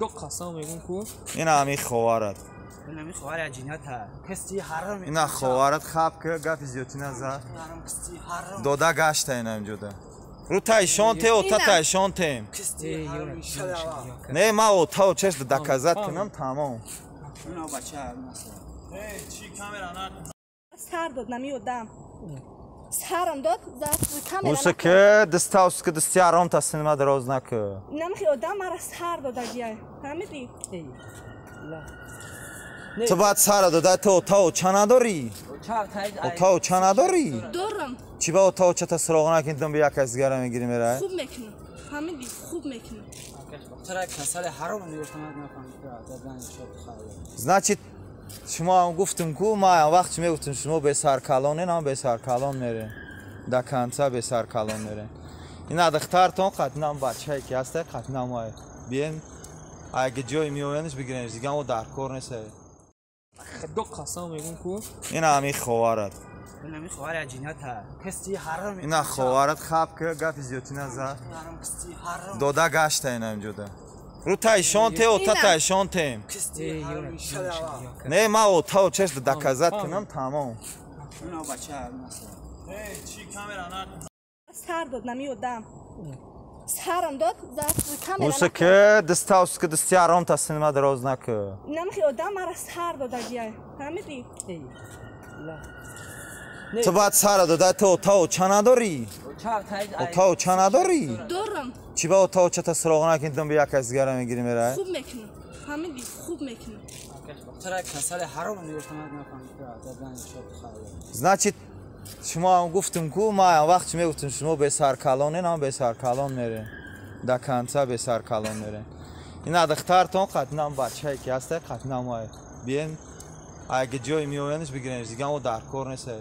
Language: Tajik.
ду қасам мегум ку? Ина ҳами ховарат. Нами ховари аҷината. Кисти ҳарам. ина ховарат хаб ки гапи кисти ҳарам. дода гашта ина имҷода рӯ тайшонте ота тайшонтем Кисти ҳарам. Шалава. не ма отао чеш даказат кунам тамом сар дод намиёдам сарам дод уса ки дистаус ки дисти аром таснима дароз накӣ намихи одам мара сар додагия фаҳмидӣ ту баъд сара дода ту отао ча надорӣ Ча тай. отао ча надорӣ дорам чӣ ба отао чата суроғ накин би яка дигара мегирӣ мерай хуб мекунам фаҳмидӣ хуб мекунам Чара касали ҳарам мегуфтам нафаҳмидам. Дадан шот хавла. значит шумо ҳам гуфтем ку ма вақт мегуфтем шумо бесаркалонен ам бесаркалон мерем. Да канца бесаркалон мерем. Ина духтартон қатнам бачае ки ҳасте қатнамай биен аги ҷои меоянш бигиренш дигар мо дар кор несае ду қасам мегум ку. Ина ҳами ховарат. Ина ховарат хаб ки гапи кисти ҳарам. дода гашта ина имҷода рӯ тайшонте ота Ина. тайшонтем Кисти ҳарам. Шалава. не ма отао чеш даказат кунам тамом Ино бача масла. сар дод намиёдам сарам дод уса ки дистаус ки дисти аром таснима дароз накӣ намихи одам мара сар додагия фаҳмидӣ ту баъд сара дода ту отао ча надорӣ Ча тай. отао ча надорӣ дорам. Чӣ ба отао чата суроғ накин би яка дигара мегирӣ мерай хуб мекунам. Фаҳмидӣ хуб мекунам. Значит шумо ҳам гуфтем ку ма вақт мегуфтем шумо бесаркалонен ам бесаркалон мерем. Да канца бесаркалон мерем. Ина духтартон қатнам бачае ки ҳасте қатнамай биен аги ҷои меоянш бигиренш дигар мо дар кор несае